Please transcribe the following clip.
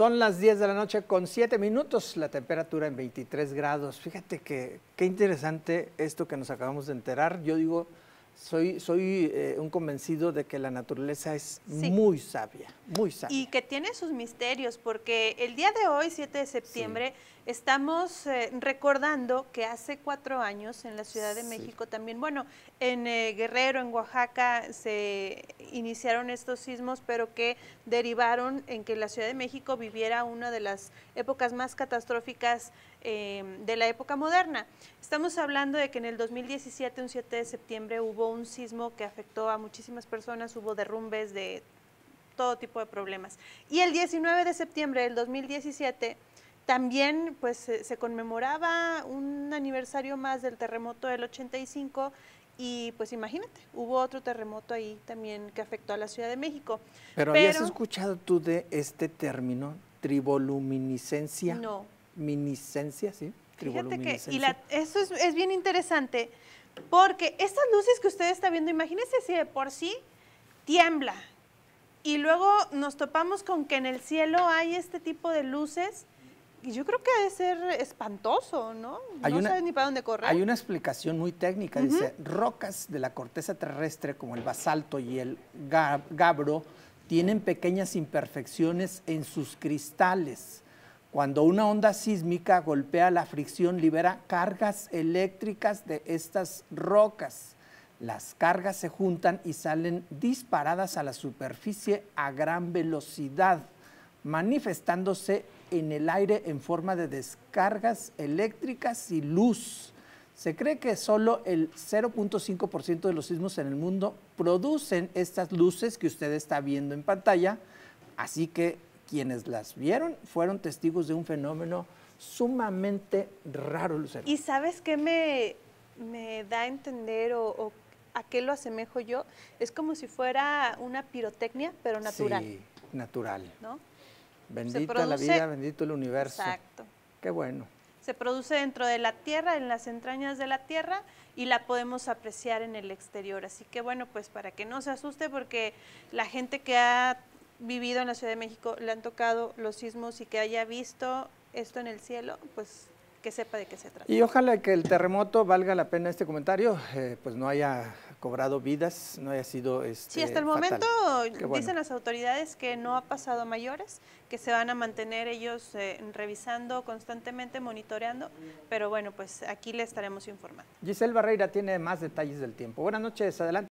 Son las 10 de la noche con 7 minutos, la temperatura en 23 grados. Fíjate que qué interesante esto que nos acabamos de enterar. Yo digo, soy, soy eh, un convencido de que la naturaleza es Sí. muy sabia, muy sabia. Y que tiene sus misterios, porque el día de hoy, 7 de septiembre, estamos eh, recordando que hace cuatro años en la Ciudad de Sí. México también, bueno, en eh, Guerrero, en Oaxaca, se iniciaron estos sismos, pero que derivaron en que la Ciudad de México viviera una de las épocas más catastróficas eh, de la época moderna. Estamos hablando de que en el 2017, un 7 de septiembre, hubo un sismo que afectó a muchísimas personas, hubo derrumbes de todo tipo de problemas. Y el 19 de septiembre del 2017 también pues se, se conmemoraba un aniversario más del terremoto del 85 y pues imagínate, hubo otro terremoto ahí también que afectó a la Ciudad de México. pero, ¿habías pero- escuchado tú de este término, triboluminiscencia? No, Miniscencia, sí. Fíjate que, y triboluminiscencia. la, eso es, es bien interesante, porque estas luces que usted está viendo, imagínese si de por sí tiembla, y luego nos topamos con que en el cielo hay este tipo de luces, y yo creo que ha de ser espantoso, ¿no? Hay no una- sabes ni para dónde correr. Hay una explicación muy técnica, dice, rocas de la corteza terrestre como el basalto y el ga- gabro tienen pequeñas imperfecciones en sus cristales. Cuando una onda sísmica golpea la fricción, libera cargas eléctricas de estas rocas. Las cargas se juntan y salen disparadas a la superficie a gran velocidad, manifestándose en el aire en forma de descargas eléctricas y luz. Se cree que solo el 0.5% de los sismos en el mundo producen estas luces que usted está viendo en pantalla, así que quienes las vieron fueron testigos de un fenómeno sumamente raro, Lucero. ¿Y sabes qué me, me da a entender o, o a qué lo asemejo yo? Es como si fuera una pirotecnia, pero natural, Sí, natural. ¿no? Bendita la vida, bendito el universo. Exacto. Qué bueno. Se produce dentro de la tierra, en las entrañas de la tierra, y la podemos apreciar en el exterior. Así que bueno, pues para que no se asuste, porque la gente que ha vivido en la Ciudad de México le han tocado los sismos y que haya visto esto en el cielo, pues que sepa de qué se trata. Y ojalá que el terremoto valga la pena este comentario, eh, pues no haya cobrado vidas, no haya sido este, Sí, hasta el momento bueno. dicen las autoridades que no ha pasado mayores, que se van a mantener ellos eh, revisando constantemente, monitoreando, pero bueno, pues aquí le estaremos informando. Giselle Barreira tiene más detalles del tiempo. Buenas noches, adelante.